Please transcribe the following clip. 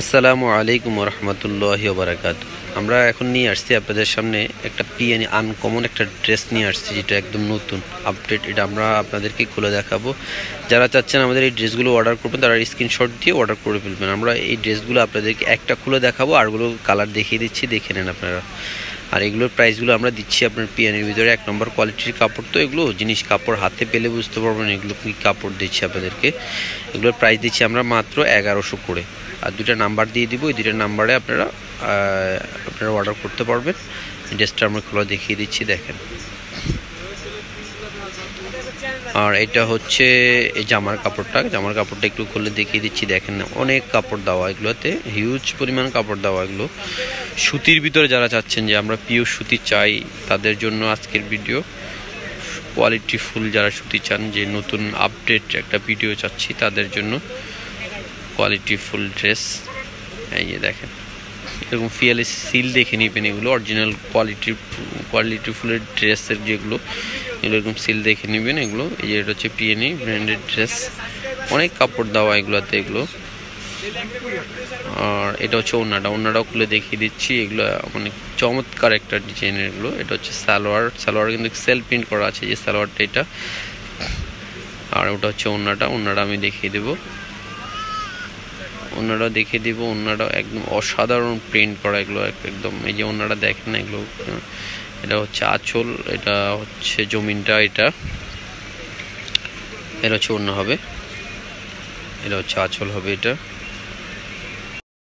আসসালামু আলাইকুম রহমতুল্লাহি বারাকাত। আমরা এখন নিয়ে আসছি আপনাদের সামনে একটা পিএনই আনকমন একটা ড্রেস নিয়ে আসছি, যেটা একদম নতুন আপডেট এটা আমরা আপনাদেরকে খুলে দেখাবো। যারা চাচ্ছেন আমাদের এই ড্রেসগুলো অর্ডার করবেন, তারা স্ক্রিনশট দিয়ে অর্ডার করে ফেলবেন। আমরা এই ড্রেসগুলো আপনাদেরকে একটা খুলে দেখাবো আরগুলো কালার দেখিয়ে দিচ্ছি, দেখে নেন আপনারা। আর এগুলোর প্রাইসগুলো আমরা দিচ্ছি আপনার পিএনের ভিতরে। এক নম্বর কোয়ালিটির কাপড় তো এগুলো, জিনিস কাপড় হাতে পেলে বুঝতে পারবেন এগুলো কী কাপড় দিচ্ছি আপনাদেরকে। এগুলোর প্রাইস দিচ্ছি আমরা মাত্র এগারোশো করে। আর দুইটা নাম্বার দিয়ে দিব। এই দুইটা নাম্বারে আপনারা আপনারা অর্ডার করতে পারবেন। ড্রেসটা আমরা খোলা দেখিয়ে দিচ্ছি, দেখেন। আর এটা হচ্ছে এই জামার কাপড়টা। জামার কাপড়টা একটু খুলে দেখিয়ে দিচ্ছি, দেখেন। অনেক কাপড় দেওয়া এগুলোতে হিউজ পরিমাণ কাপড় দেওয়া এগুলো। সুতির ভিতরে যারা চাচ্ছেন যে আমরা পিওর সুতি চাই, তাদের জন্য আজকের ভিডিও কোয়ালিটি ফুল যারা সুতি চান, যে নতুন আপডেট একটা ভিডিও চাচ্ছি, তাদের জন্য কোয়ালিটি ফুল ড্রেস এই যে দেখেন, এরকম ফিয়ালে সিল দেখে নেবেন এগুলো অরিজিনাল কোয়ালিটি কোয়ালিটি ফুলের ড্রেসের যেগুলো, এগুলো এরকম সিল দেখে নেবেন এগুলো। এই যে এটা হচ্ছে পিএনই ব্র্যান্ডেড ড্রেস অনেক কাপড় দেওয়া এগুলোতে এগুলো। আর এটা হচ্ছে ওনাটা ওনাটাও খুলে দেখিয়ে দিচ্ছি। এগুলো মানে চমৎকার একটা ডিজাইনের এগুলো। এটা হচ্ছে সালোয়ার। সালোয়ার কিন্তু সেল প্রিন্ট করা আছে যে সালোয়ারটা এটা। আর ওটা হচ্ছে ওনাটা ওনাটা আমি দেখিয়ে দেবো। ওনারা দেখে দিব ওনারা একদম অসাধারণ প্রিন্ট করা এগুলো একদম এই যে ওনারা দেখেন এগুলো। এটা হচ্ছে আঁচল, এটা হচ্ছে জমিনটা এটা। এটা হচ্ছে অন্য হবে। এটা হচ্ছে আঁচল হবে এটা।